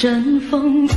阵风，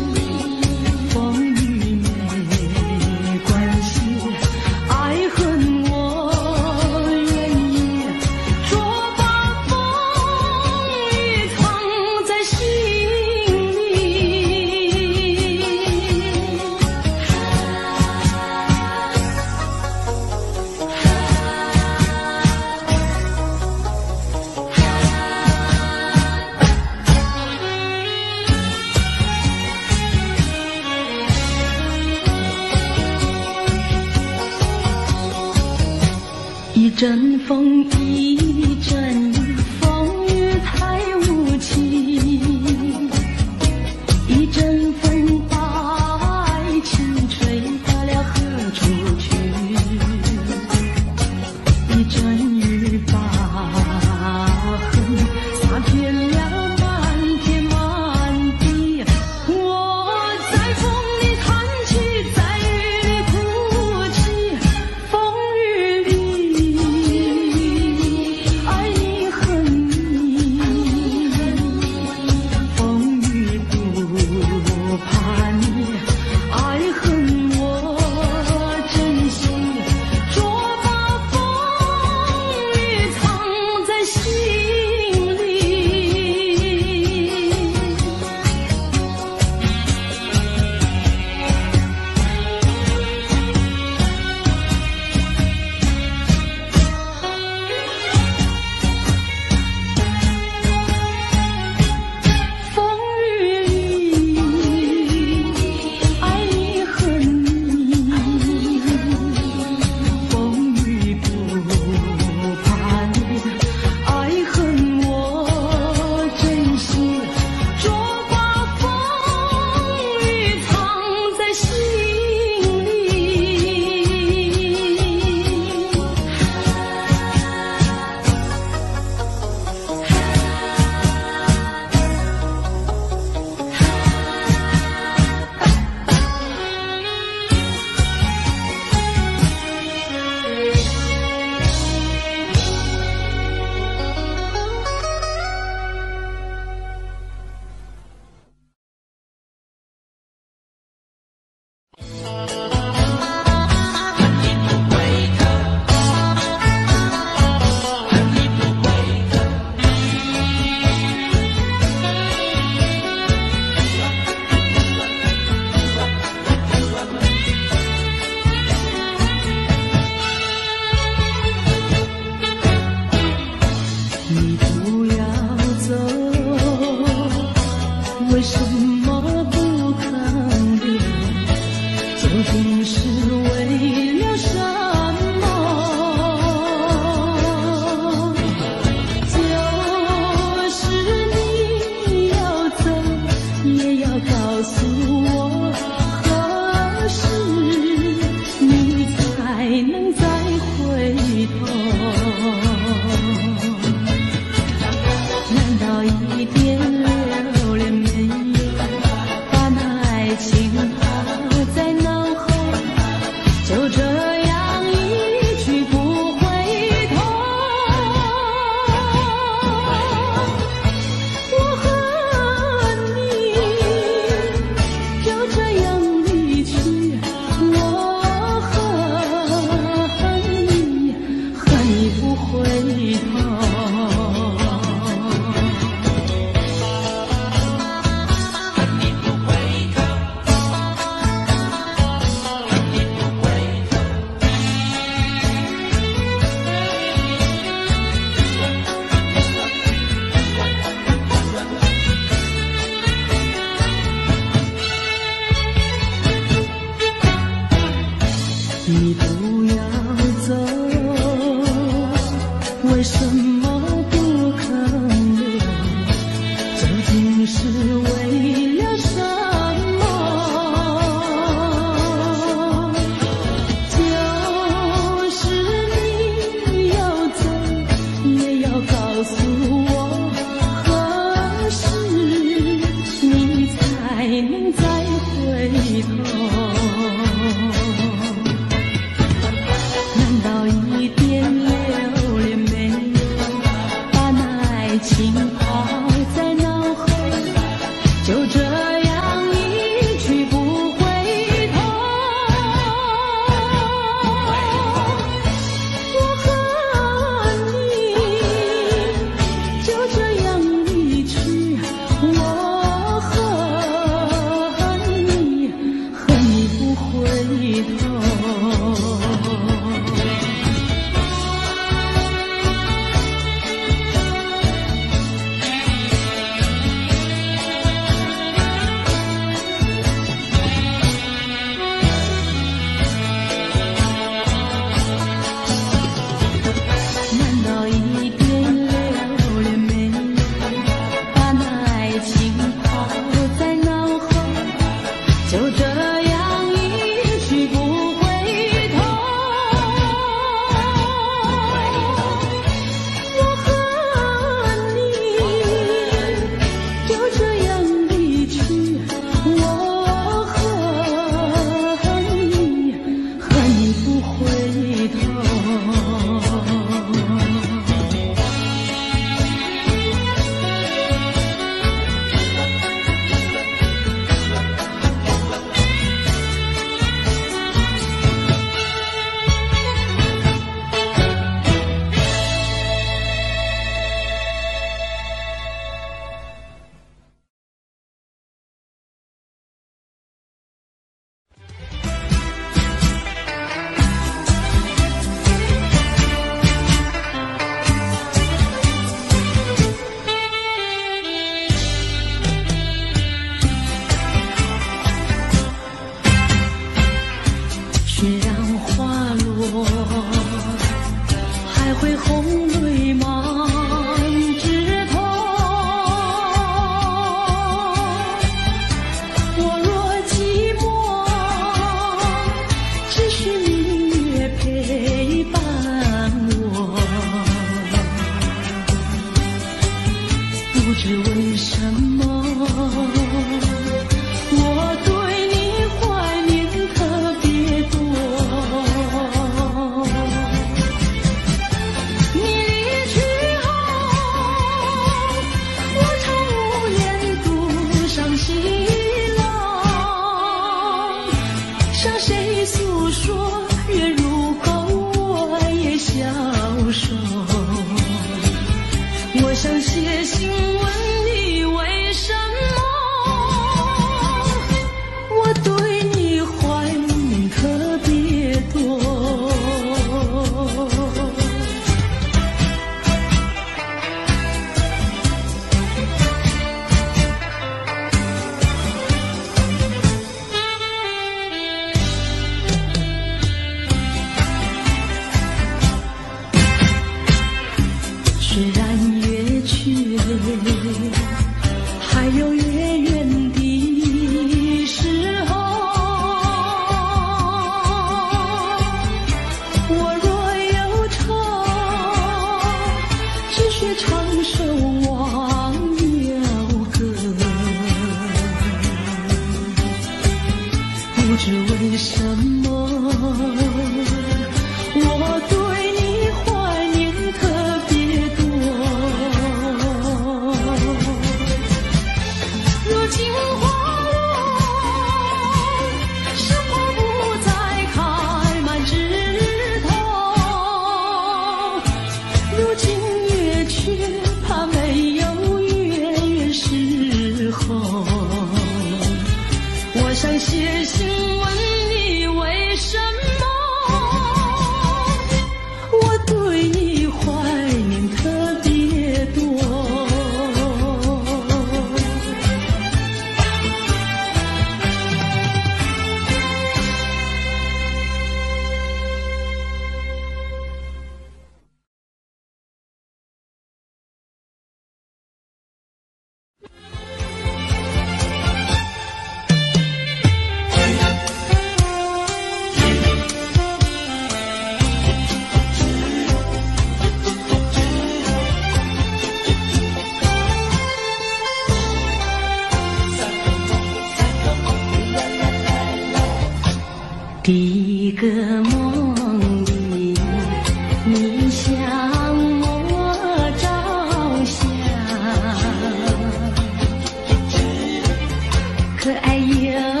可爱哟。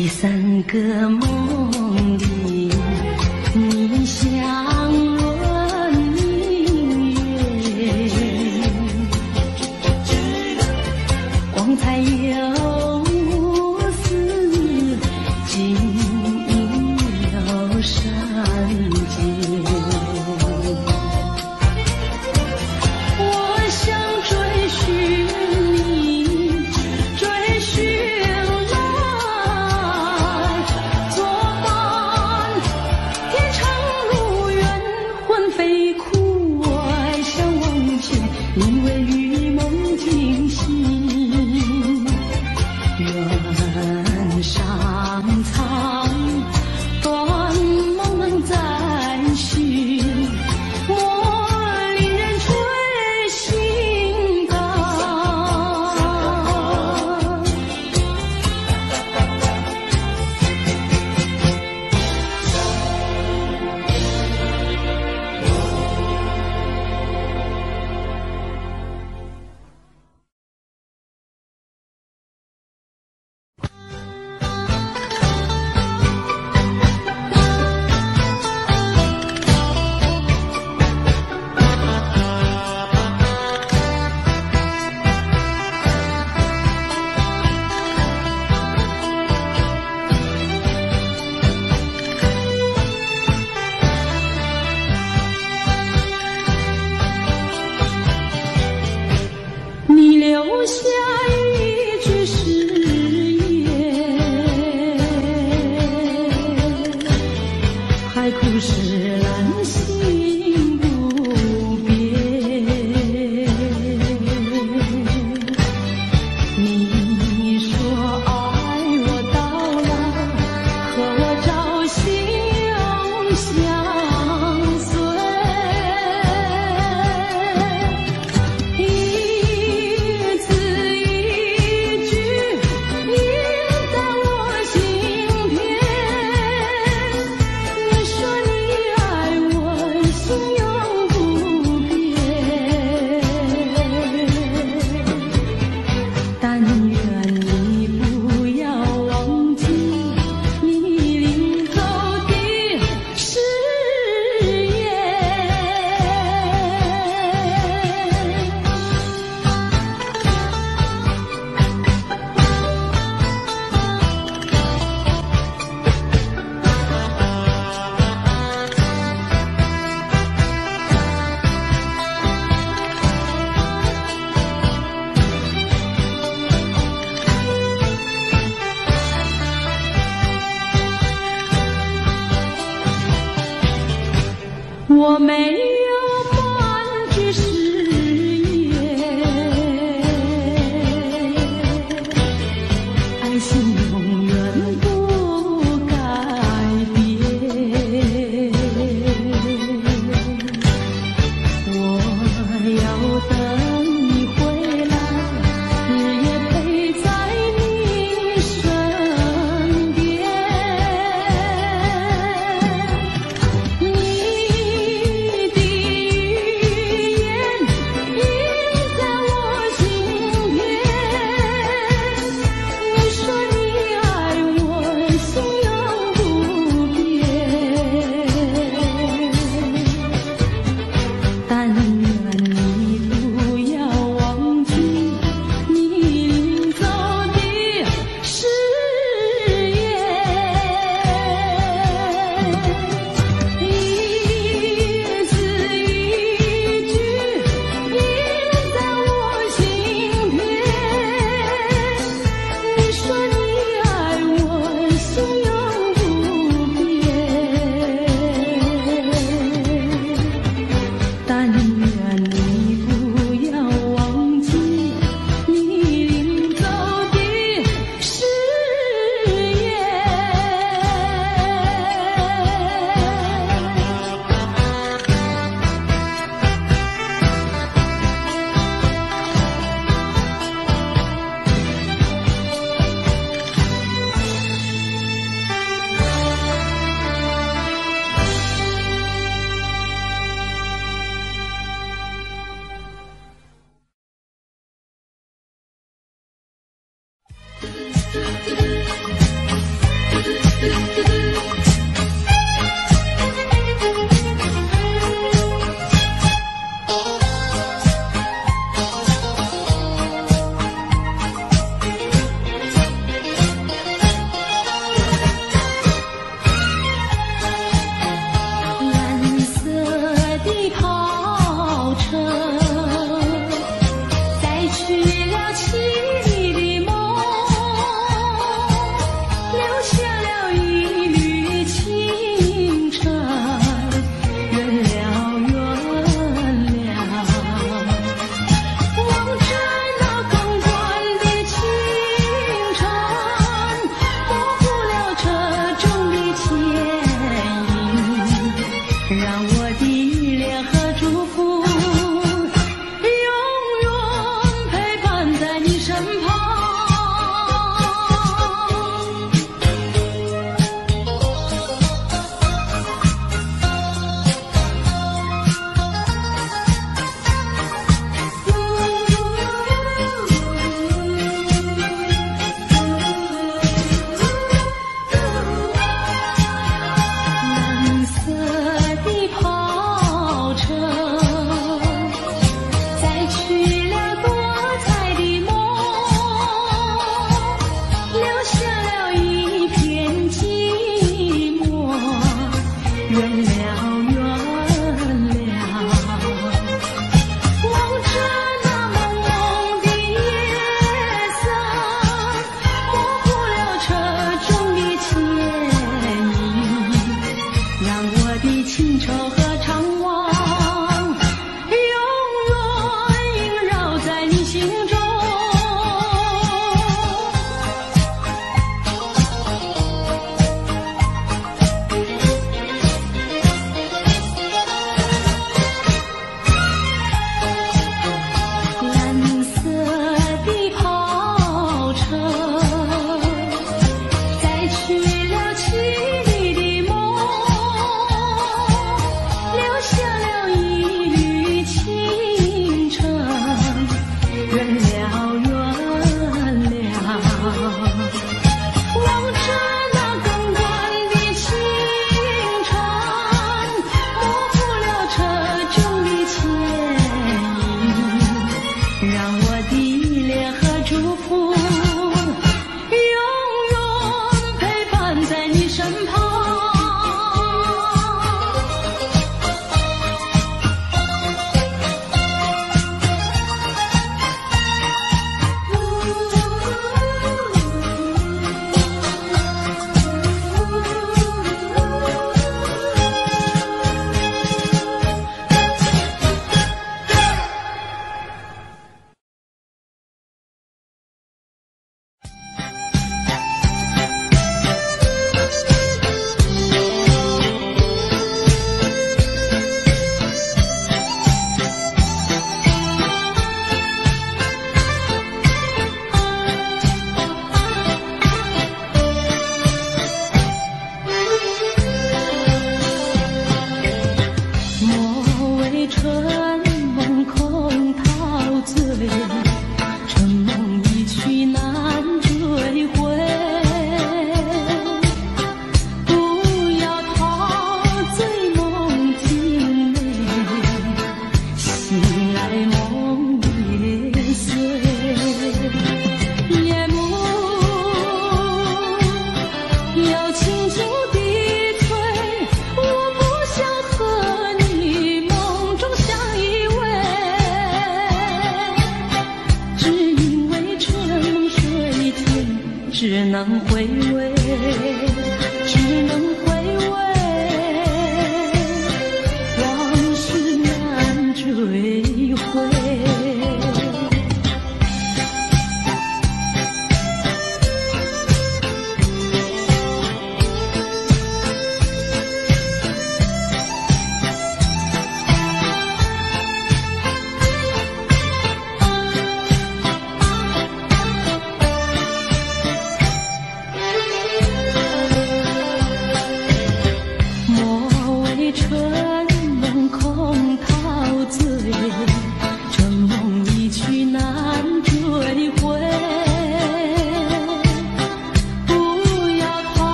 第三个梦里，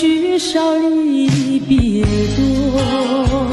聚少，离别多，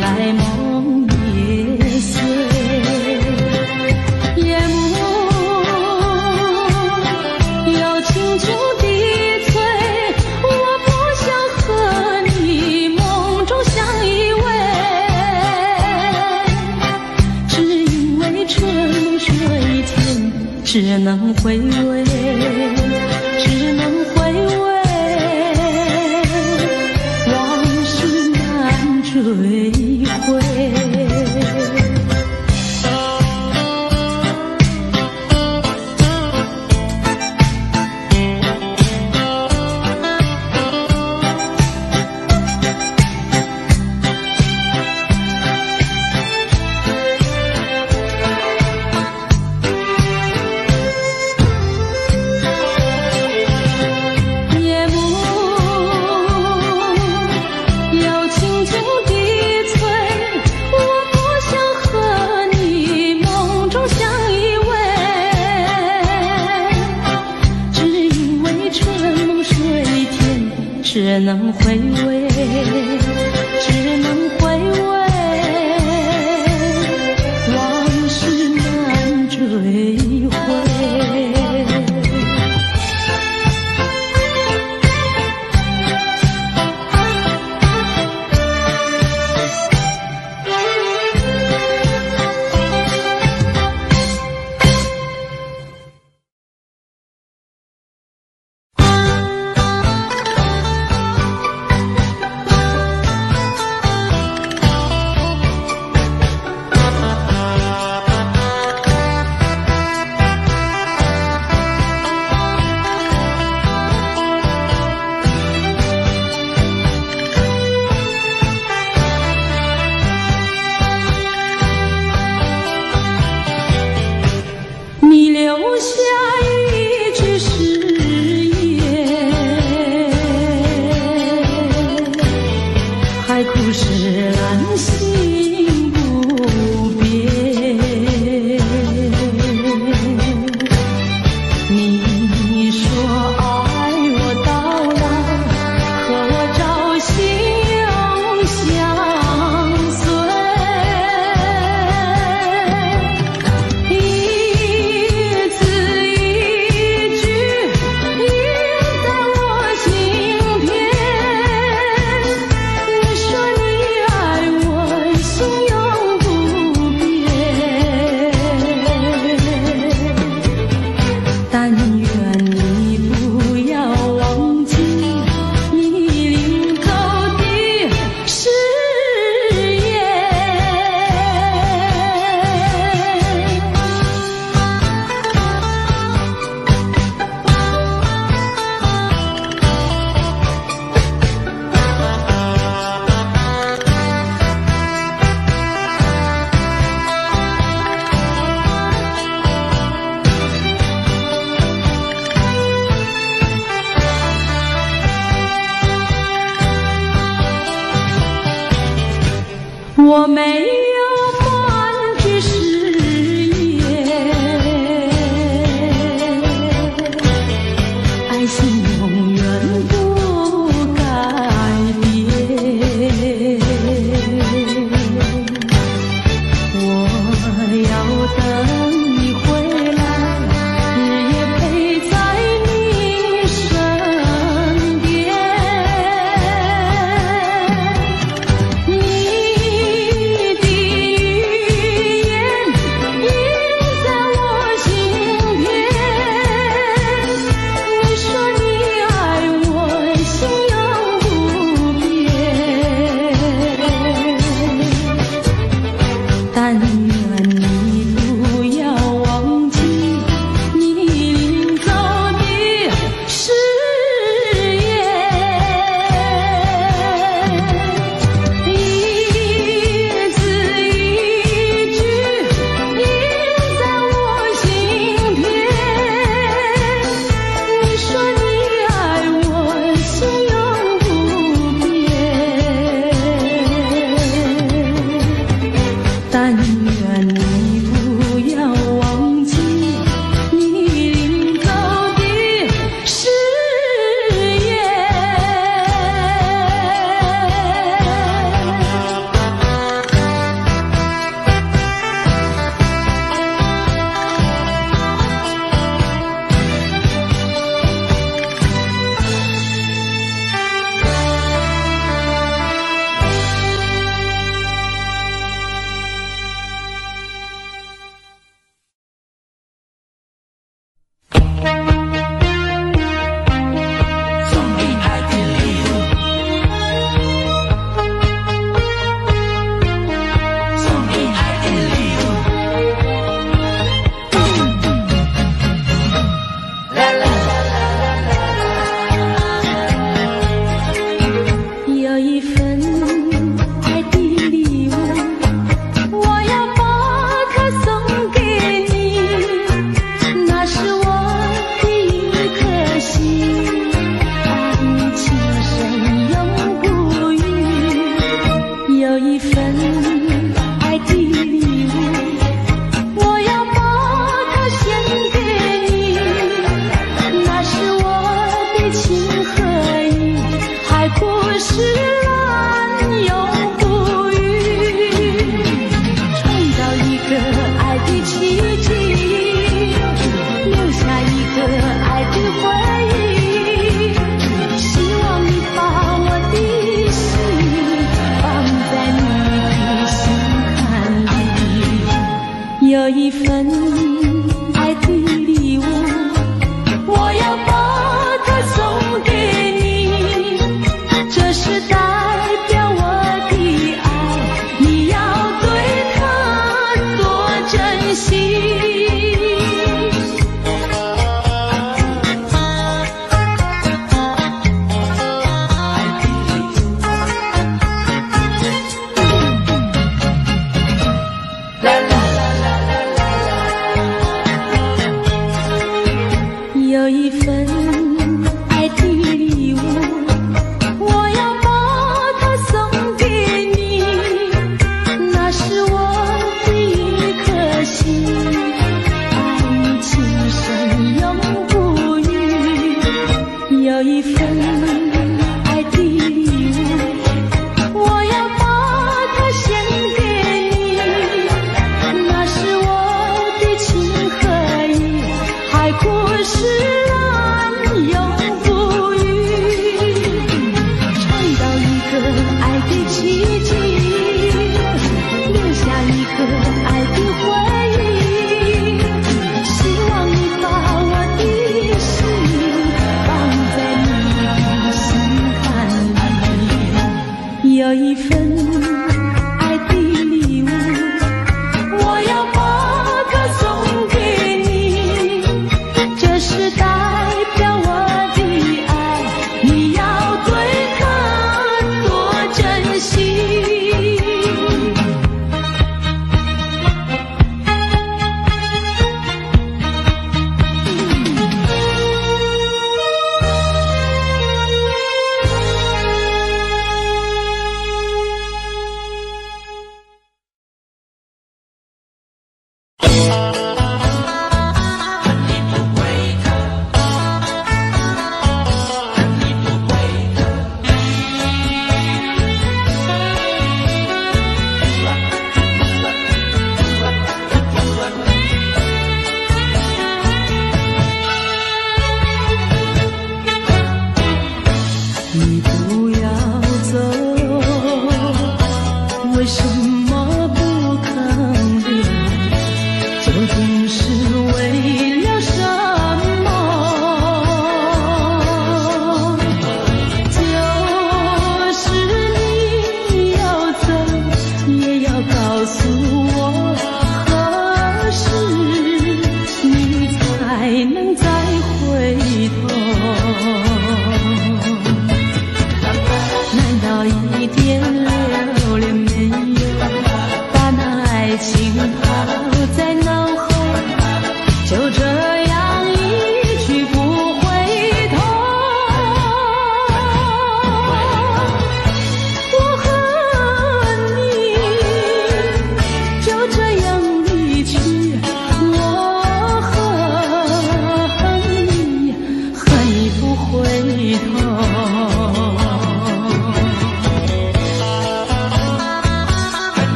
来梦也碎，夜幕有青竹低垂，我不想和你梦中相依偎，只因为春水浅，只能回味。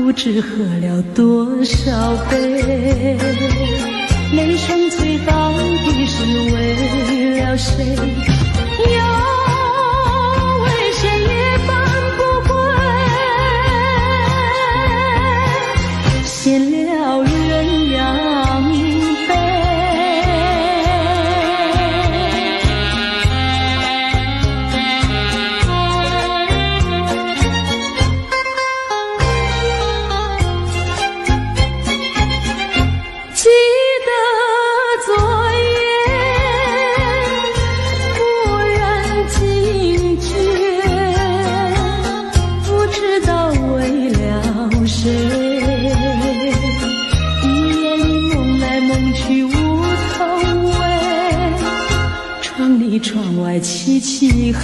不知喝了多少杯。人生最高的是为了谁？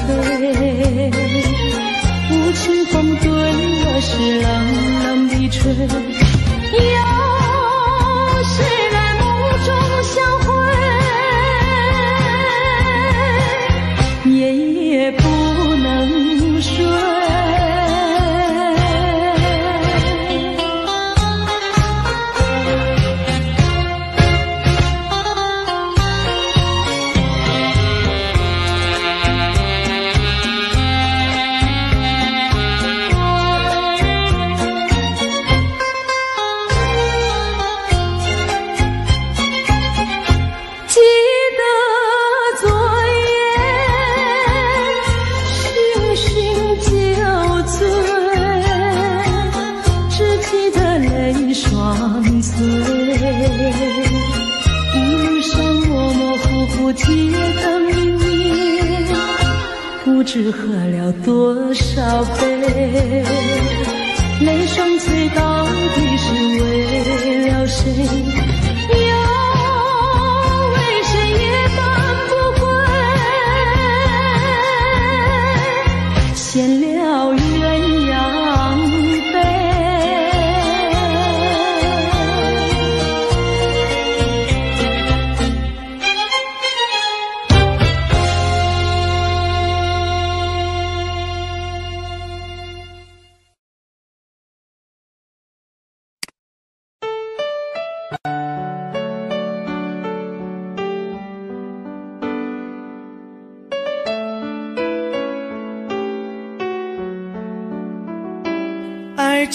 dejaré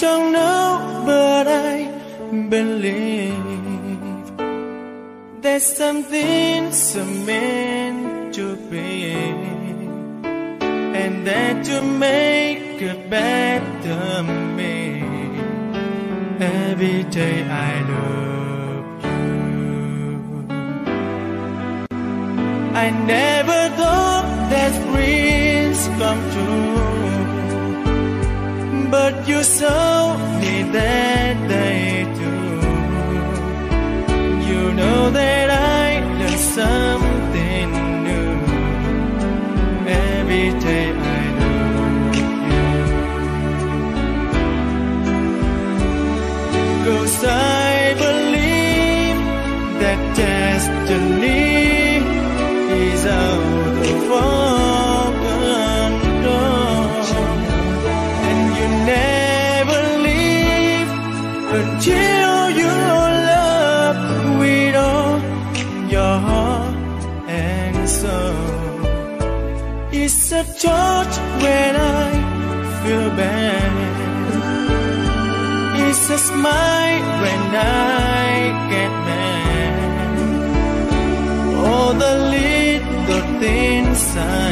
don't know, but I believe there's something so meant to be, and that to make a better me. Every day I love you. I never thought that dreams come true but you yourself need that they do. You know that I learn something new every day. I know you. Go church when I feel bad. It's a smile when I get mad. All the little things I